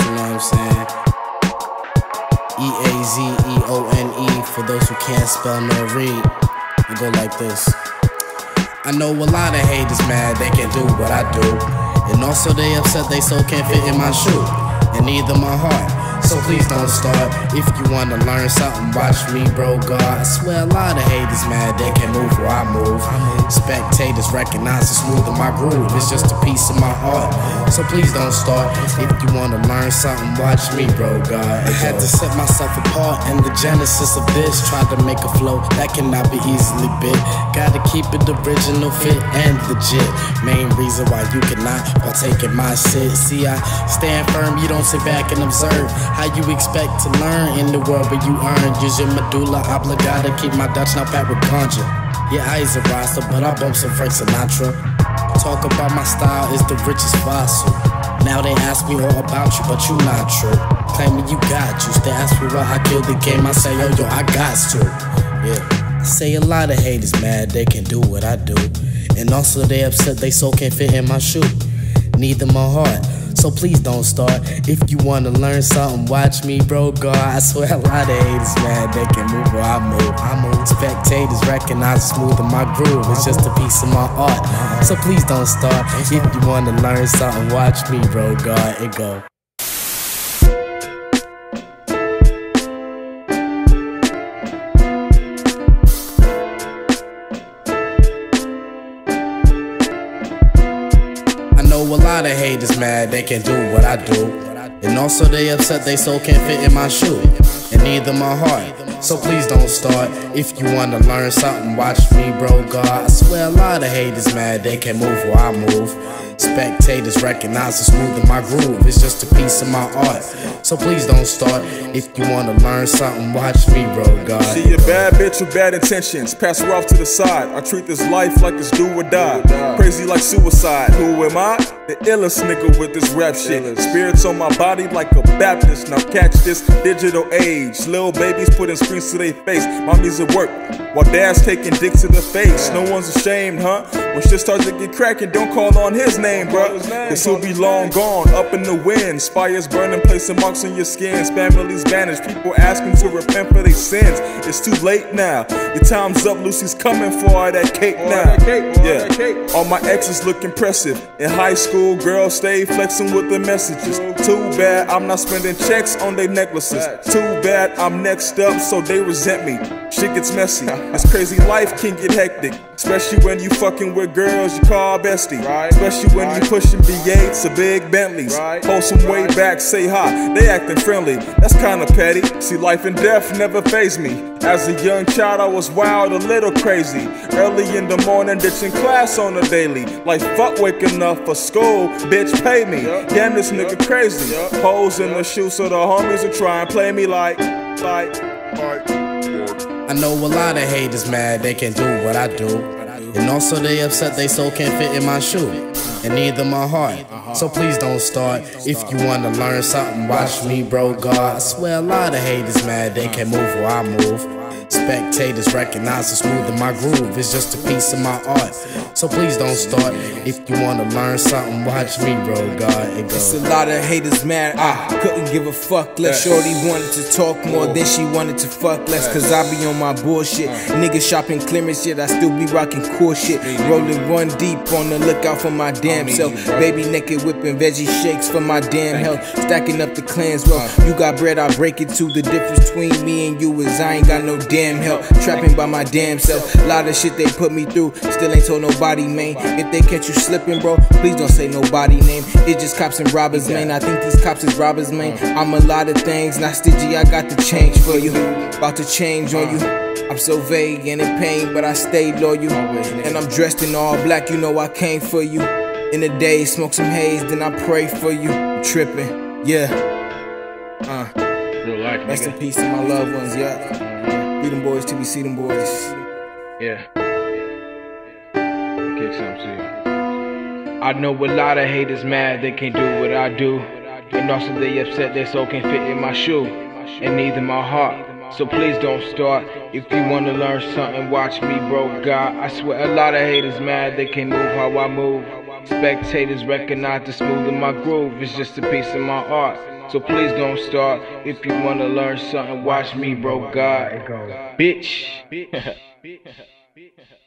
You know what I'm saying? E A Z E O N E, for those who can't spell nor read, it go like this. I know a lot of haters mad, they can't do what I do. And also they upset they so can't fit in my shoe, and neither my heart. So please don't start. If you wanna learn something, watch me, bro. God, I swear a lot of haters mad they can't move where I move. Spectators recognize the smooth of my groove. It's just a piece of my heart. So please don't start. If you wanna learn something, watch me, bro. God, I had to set myself apart in the genesis of this. Tried to make a flow that cannot be easily bit. Gotta keep it original, fit, and legit. Main reason why you cannot partake in my shit. See, I stand firm. You don't sit back and observe. How you expect to learn in the world where you earn? Use your medulla oblongata, keep my Dutch now back with conjure. Yeah, I is a roster, but I bump some Frank Sinatra. Talk about my style is the richest fossil. Now they ask me all about you, but you not true. Claiming you got juice. They ask me why I killed the game. I say, yo, yo, I got to. Yeah. Say a lot of haters mad they can do what I do. And also they upset they soul can't fit in my shoe. Neither my heart. So please don't start. If you wanna learn something, watch me, bro. God, I swear a lot of haters, mad they can move where I move. I move. Spectators recognize smooth in my groove. It's just a piece of my art. So please don't start. If you wanna learn something, watch me, bro. God, it go. A lot of haters mad they can't do what I do. And also they upset they soul can't fit in my shoe. And neither my heart. So please don't start. If you wanna learn something, watch me, bro. God, I swear a lot of haters mad they can't move where I move. Spectators recognize the smooth in my groove. It's just a piece of my art. So please don't start. If you wanna learn something, watch me, bro. God. See a bad bitch with bad intentions. Pass her off to the side. I treat this life like it's do or die. Crazy like suicide. Who am I? The illest nigga with this rap shit. Spirits on my body like a Baptist. Now catch this digital age. Little babies putting screens to their face. Mommy's at work while dad's taking dick to the face. No one's ashamed, huh? When shit starts to get cracking, don't call on his name, bruh. Cause he'll be long gone, up in the wind. Spires burning, placing marks on your skins. Families vanished, people asking to repent for their sins. It's too late now. Your time's up, Lucy's coming for all that cake now. Yeah, all my exes look impressive. In high school, girls stay flexing with the messages. Too bad I'm not spending checks on their necklaces. Too bad I'm next up, so they resent me. Shit gets messy. This crazy life can get hectic. Especially when you fucking with girls you call bestie. Especially when you pushing V8s or big Bentleys. Post some way back, say hi. They acting friendly. That's kinda petty. See, life and death never phase me. As a young child, I was wild, a little crazy. Early in the morning, ditching class on the daily. Like fuck waking up for school, bitch, pay me. Damn, this nigga crazy. Holes in the shoes, so the homies are trying and play me like, like, like. I know a lot of haters mad they can't do what I do. And also they upset they soul can't fit in my shoe. And neither my heart. So please don't start. If you wanna learn something, watch me, bro. God, I swear a lot of haters mad they can't move where I move. Spectators recognize the smooth in my groove. It's just a piece of my art. So please don't start. If you wanna learn something, watch me, bro. God, it goes. It's a lot of haters mad. I couldn't give a fuck less. Shorty wanted to talk more than she wanted to fuck less. Cause I be on my bullshit. Uh. Niggas shopping clearance shit. I still be rocking cool shit. Rolling one deep on the lookout for my damn self. Baby naked whipping veggie shakes for my damn health. Stacking up the clans well. Uh. You got bread, I break it too. The difference between me and you is I ain't got no damn help. Trapping by my damn self. A Lot of shit they put me through. Still ain't told nobody, man. If they catch you slipping, bro, please don't say nobody name. It's just cops and robbers, man. I think these cops is robbers, man. I'm a lot of things, not stingy. I got the change for you. About to change on you. I'm so vague and in pain, but I stay loyal. And I'm dressed in all black, you know I came for you. In the day, smoke some haze, then I pray for you. I'm tripping, yeah. Uh, Real life, rest in peace to my loved ones, yeah. Be them boys till we see them boys. Yeah. Kick. I know a lot of haters mad they can't do what I do. And also they upset their soul can't fit in my shoe. And neither my heart. So please don't start. If you wanna learn something, watch me, bro. God, I swear a lot of haters mad they can't move how I move. Spectators recognize the smooth of my groove. It's just a piece of my art. So please don't start. If you wanna learn something, watch me, bro. God, bitch.